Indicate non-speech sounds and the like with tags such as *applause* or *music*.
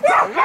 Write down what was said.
Ah! *laughs*